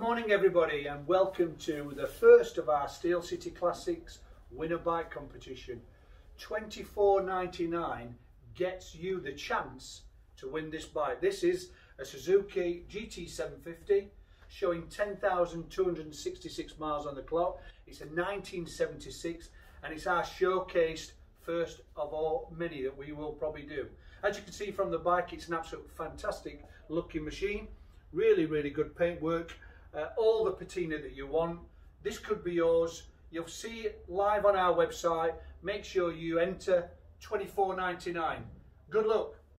Good morning everybody and welcome to the first of our Steel City Classics winner bike competition. 24.99 gets you the chance to win this bike. This is a Suzuki GT750 showing 10,266 miles on the clock. It's a 1976 and it's our showcased first of all many that we will probably do. As you can see from the bike, it's an absolute fantastic looking machine. Really, really good paintwork. Uh, all the patina that you want. This could be yours. You'll see it live on our website. Make sure you enter 24.99. Good luck.